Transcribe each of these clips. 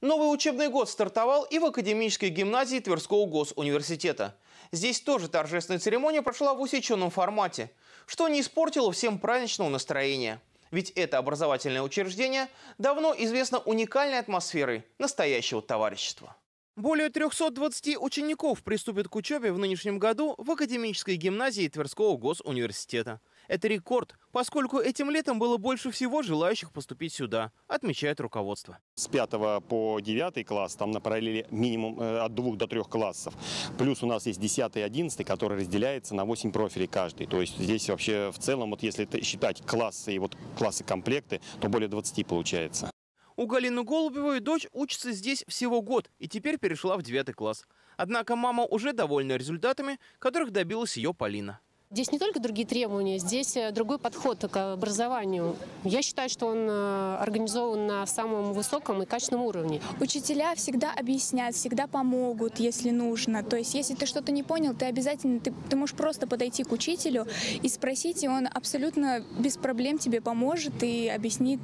Новый учебный год стартовал и в академической гимназии Тверского госуниверситета. Здесь тоже торжественная церемония прошла в усеченном формате, что не испортило всем праздничного настроения. Ведь это образовательное учреждение давно известно уникальной атмосферой настоящего товарищества. Более 320 учеников приступят к учебе в нынешнем году в академической гимназии Тверского госуниверситета. Это рекорд, поскольку этим летом было больше всего желающих поступить сюда, отмечает руководство. С 5 по 9 класс, там на параллели минимум э, от 2 до 3 классов. Плюс у нас есть 10 и 11, который разделяется на 8 профилей каждый. То есть здесь вообще в целом, вот если считать классы и вот классы комплекты, то более 20 получается. У Галины Голубевой дочь учится здесь всего год и теперь перешла в 9 класс. Однако мама уже довольна результатами, которых добилась ее Полина. Здесь не только другие требования, здесь э, другой подход к образованию. Я считаю, что он э, организован на самом высоком и качественном уровне. Учителя всегда объяснят, всегда помогут, если нужно. То есть, если ты что-то не понял, ты обязательно, ты, ты можешь просто подойти к учителю и спросить, и он абсолютно без проблем тебе поможет и объяснит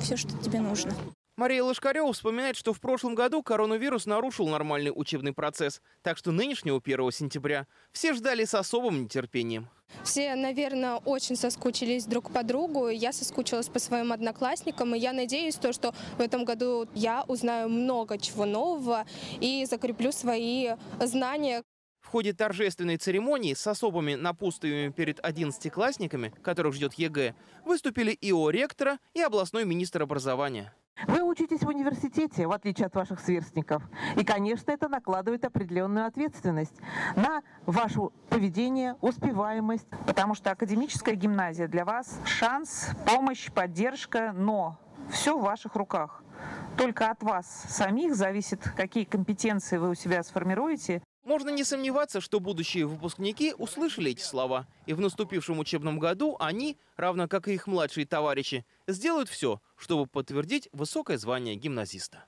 все, что тебе нужно. Мария Лошкарева вспоминает, что в прошлом году коронавирус нарушил нормальный учебный процесс, так что нынешнего 1 сентября все ждали с особым нетерпением. Все, наверное, очень соскучились друг по другу. Я соскучилась по своим одноклассникам, и я надеюсь, то, что в этом году я узнаю много чего нового и закреплю свои знания. В ходе торжественной церемонии с особыми напутствиями перед одиннадцатиклассниками, которых ждет ЕГЭ, выступили ИО ректора и областной министр образования. Вы учитесь в университете, в отличие от ваших сверстников. И, конечно, это накладывает определенную ответственность на ваше поведение, успеваемость. Потому что академическая гимназия для вас – шанс, помощь, поддержка, но все в ваших руках. Только от вас самих зависит, какие компетенции вы у себя сформируете можно не сомневаться, что будущие выпускники услышали эти слова. И в наступившем учебном году они, равно как и их младшие товарищи, сделают все, чтобы подтвердить высокое звание гимназиста.